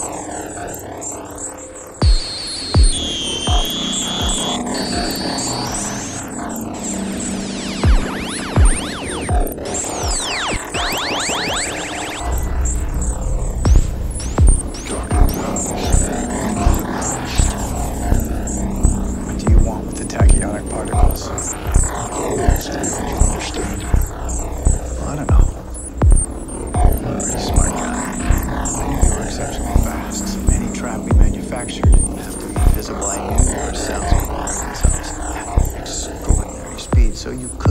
Christmas. manufactured after the invisible angular cells evolve themselves at an extraordinary speed, so you could.